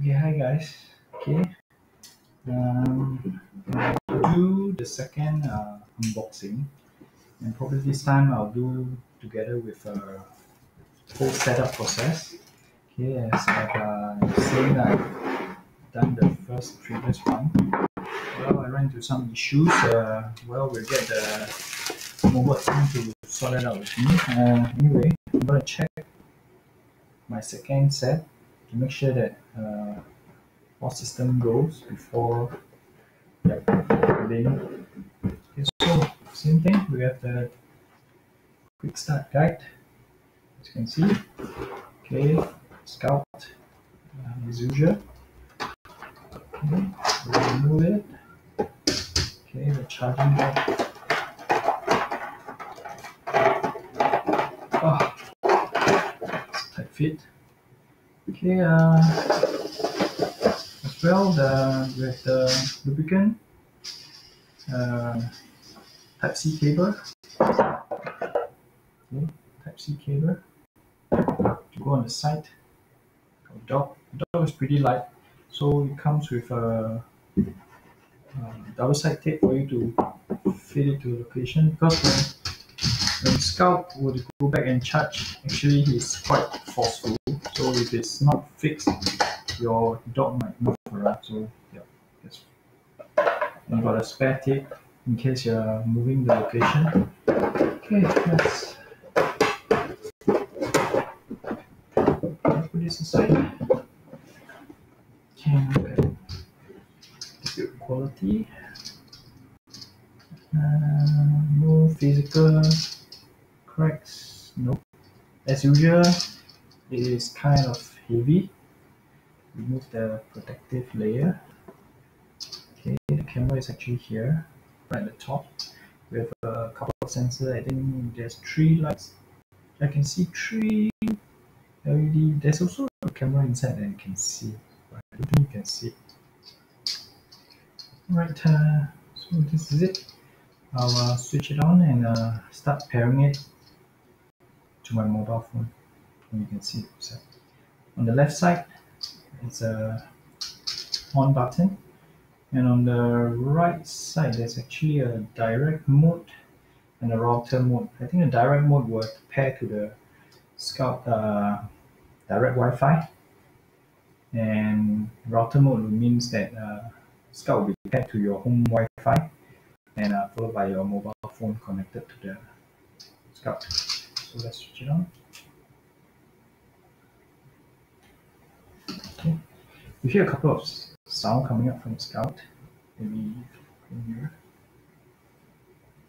Okay, hi guys. Okay, um, I'll do the second uh, unboxing, and probably this time I'll do together with a whole setup process. Okay, as I've uh, seen, I've done the first previous one. Well, I ran into some issues. Uh, well, we'll get the Moorebot team to sort it out with me. Uh, anyway, I'm gonna check my second set to make sure that uh, all system goes before yep, then okay, so same thing we have the quick start guide. As you can see okay scout uh, as usual. Okay remove it. Okay the charging board oh it's tight fit okay uh as well the with the lubricant uh, type C cable. Okay, type C cable. To go on the side. The dog the dog is pretty light. So it comes with a, um, double side tape for you to fit it to the location because when, when scout would go back and charge actually he's quite forceful so if it's not fixed your dog might move around. So yeah, that's and got a spare tape in case you're moving the location. Okay, let's put this aside. Okay, look at quality. Uh, no physical cracks. Nope. As usual, it is kind of heavy remove the protective layer. Okay, the camera is actually here, right at the top. We have a couple of sensors. I think there's three lights. I can see three LED. There's also a camera inside that you can see. But I don't think you can see. Alright, uh, so this is it. I'll uh, switch it on and uh, start pairing it to my mobile phone. And you can see it. So on the left side, it's a on button and on the right side there's actually a direct mode and a router mode i think the direct mode would pair to the scout uh, direct wi-fi and router mode means that uh, scout will be paired to your home wi-fi and uh, followed by your mobile phone connected to the scout so let's switch it on Okay. You hear a couple of sound coming up from Scout. Maybe from here.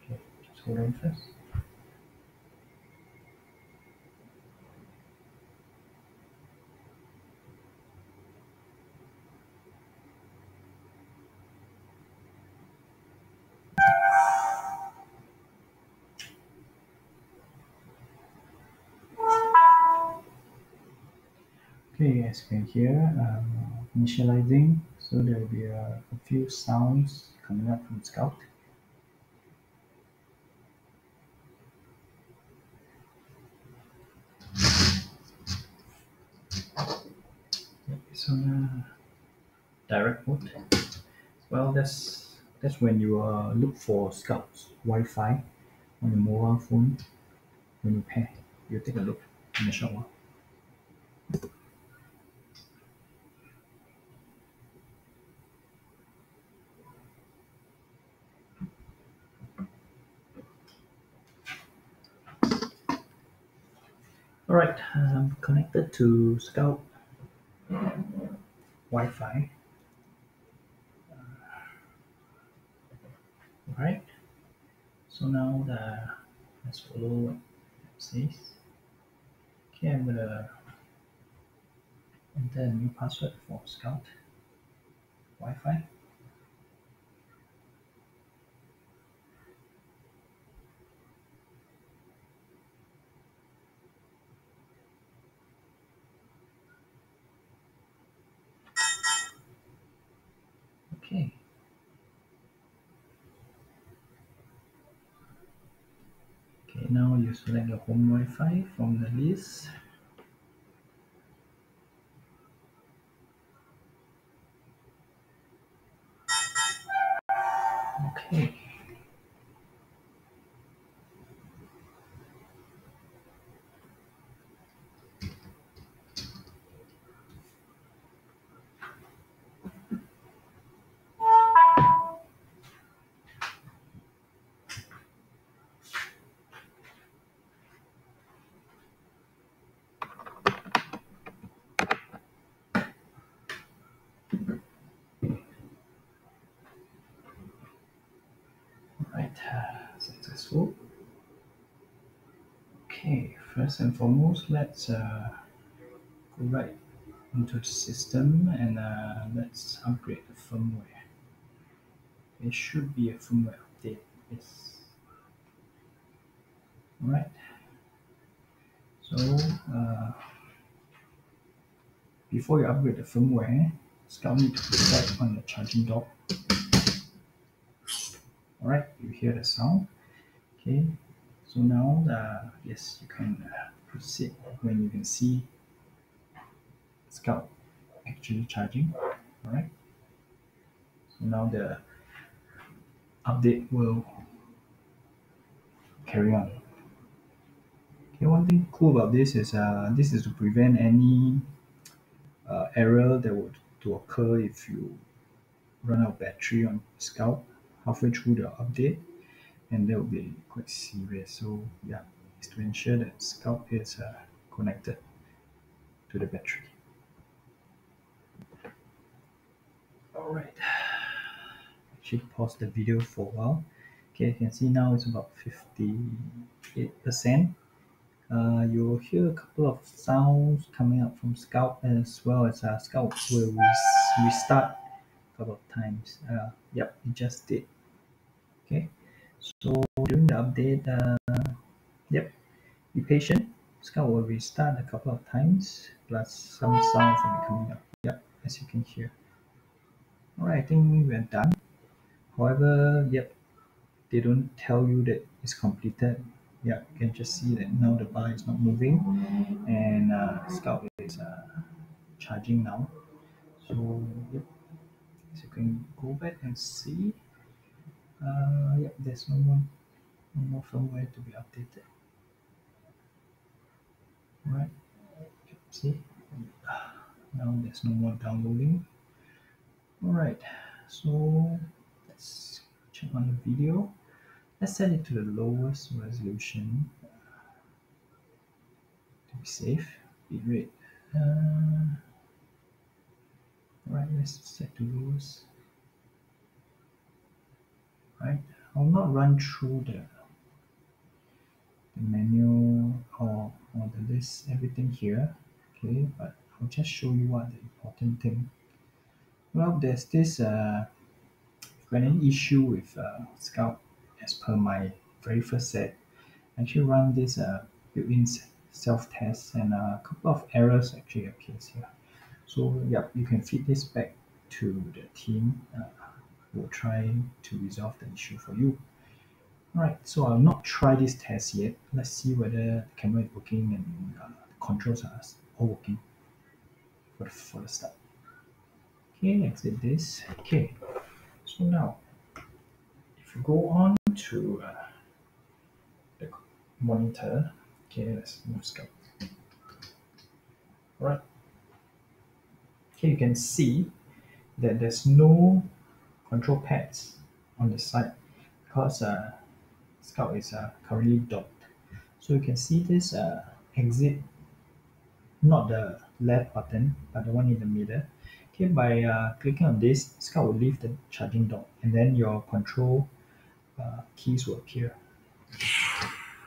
Okay, just hold on first. Okay, as you can hear, um, initializing, so there will be a, a few sounds coming up from Scout. It's on a direct mode. Well, that's that's when you uh, look for Scout's Wi-Fi on your mobile phone. When you pair, you take a look in a short while. All right, I'm connected to Scout Wi-Fi. All right, so now the let's follow what it says. Okay, I'm gonna enter a new password for Scout Wi-Fi. Okay. Okay, now you select your home Wi-Fi from the list. Okay, first and foremost, let's uh, go right into the system and uh, let's upgrade the firmware. It should be a firmware update. Yes. Alright. So, uh, before you upgrade the firmware, Scout need to that on the charging dock. Alright, you hear the sound. Okay, so now uh, yes, you can uh, proceed when you can see Scout actually charging. Alright, so now the update will carry on. Okay, one thing cool about this is uh, this is to prevent any uh, error that would to occur if you run out of battery on Scout halfway through the update, and that will be quite serious. So yeah, it's to ensure that Scout is uh, connected to the battery. All right, actually pause the video for a while. Okay, you can see now it's about fifty-eight percent. Uh, you will hear a couple of sounds coming up from Scout as well as uh, Scout will res- restart a couple of times. Uh, yep, it just did. Okay, so during the update, uh, yep, be patient. Scout will restart a couple of times, plus some sounds will be coming up. Yep, as you can hear. Alright, I think we're done. However, yep, they don't tell you that it's completed. Yeah, you can just see that now the bar is not moving, and uh, Scout is uh, charging now. So, yep, so you can go back and see. Uh, yep, there's no more, no more firmware to be updated. Alright, see, now there's no more downloading. Alright, so let's check on the video. Let's set it to the lowest resolution to be safe. Bitrate. Uh, right, let's set to lowest. Right, I'll not run through the the menu or, or the list everything here okay? But I'll just show you what the important thing. Well there's this uh when an issue with uh, Scout as per my very first set. I actually run this uh, built-in self-test and a couple of errors actually appears here. So yeah you can feed this back to the team uh, will try to resolve the issue for you Alright, so I'll not try this test yet. Let's see whether the camera is working and uh, the controls are all working for the, for the start. Okay, exit this. Okay, so now if you go on to uh, the monitor, okay, let's move Scout. Alright, okay, you can see that there's no control pads on the side because uh, Scout is uh, currently docked. So you can see this uh, exit, not the left button, but the one in the middle. Okay, by uh, clicking on this, Scout will leave the charging dock, and then your control uh, keys will appear.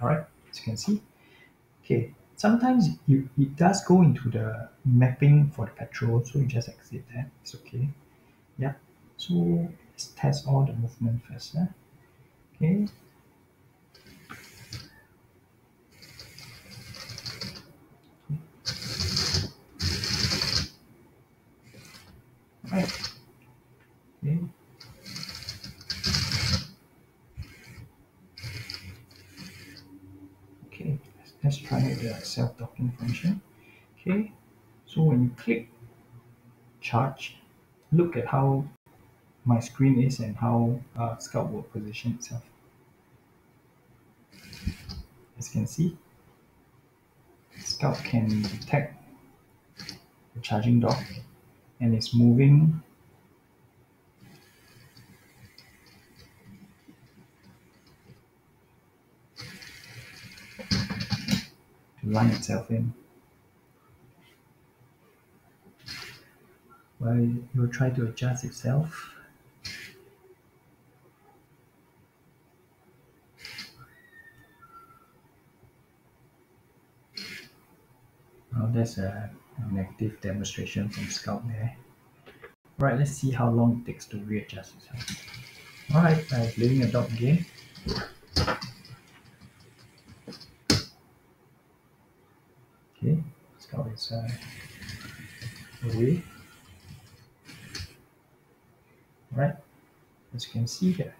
Alright, as you can see. Okay, sometimes you, it does go into the mapping for the patrol, so you just exit that. It's okay. Yeah. So let's test all the movement first. Okay, Right. Okay. Okay, let's try the self-docking function. Okay, so when you click charge, look at how my screen is and how uh, Scout will position itself. As you can see, Scout can detect the charging dock and it's moving to line itself in. Well, it will try to adjust itself. Well, that's a, a negative demonstration from Scout there. Right, let's see how long it takes to readjust itself. Alright, uh, leaving a dot again. Okay, Scout is uh, away. Right, as you can see here.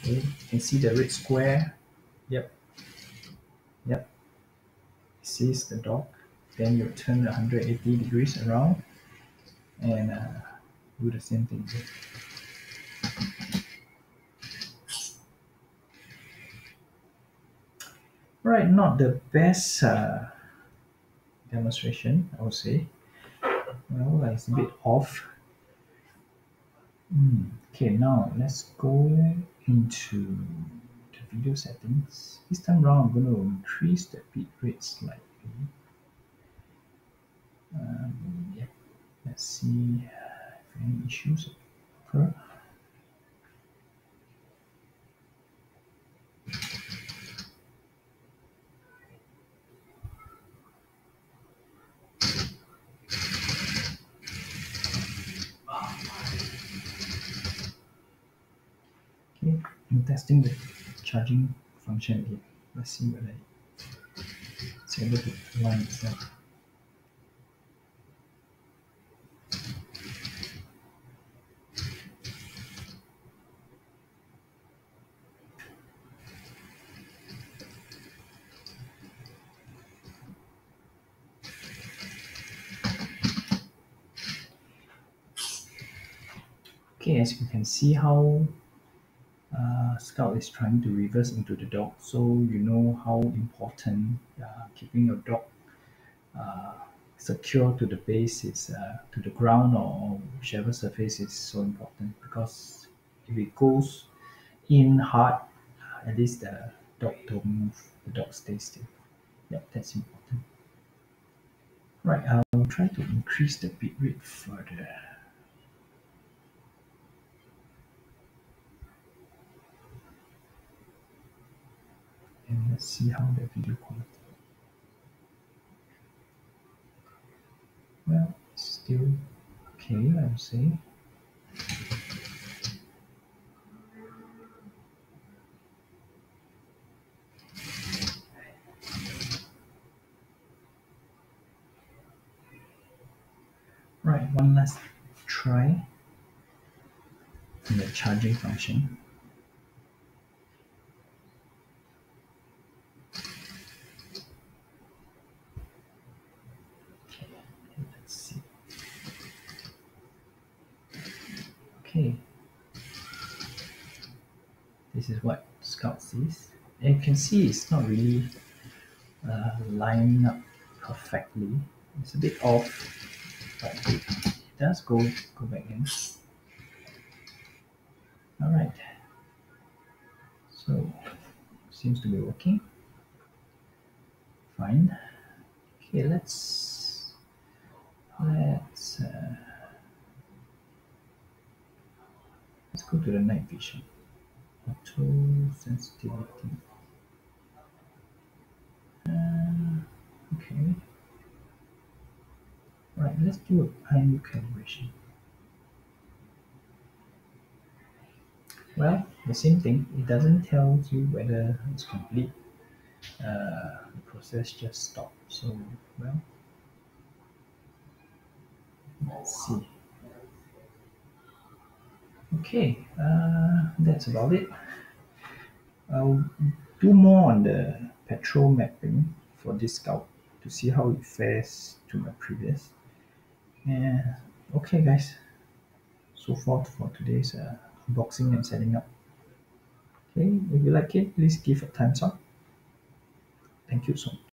Okay, you can see the red square. Yep. Sees the dock. Then you turn 180 degrees around and uh, do the same thing. Right, not the best uh, demonstration, I would say. Well, it's a bit off. Hmm, Okay, now let's go into video settings. This time around, I'm going to increase the bit rate slightly. Um, yeah, let's see if any issues occur. Okay, I'm testing the charging function again. Let's see whether it's able to align itself. Okay, as you can see how uh, Scout is trying to reverse into the dog. so you know how important uh, keeping your dog uh, secure to the base is uh, to the ground or whichever surface is so important because if it goes in hard, at least the dog don't move, the dog stays still. Yep, that's important. Right, I'll try to increase the bit rate further. And let's see how the video quality. Well, still okay, I would say. Right, one last try in the charging function. Okay. This is what Scout sees. And you can see it's not really uh, up perfectly. It's a bit off, but it does go go back in. All right. So seems to be working. Fine. Okay, let's let's uh, let's go to the night vision. Auto sensitivity. Uh, okay. Right, let's do a IMU calibration. Well, the same thing. It doesn't tell you whether it's complete. Uh, the process just stopped. So, well, let's see. Okay, uh, that's about it. I'll do more on the patrol mapping for this scout to see how it fares to my previous. Yeah, okay, guys. so forth for today's uh, unboxing and setting up. Okay, if you like it, please give a thumbs up. Thank you so much.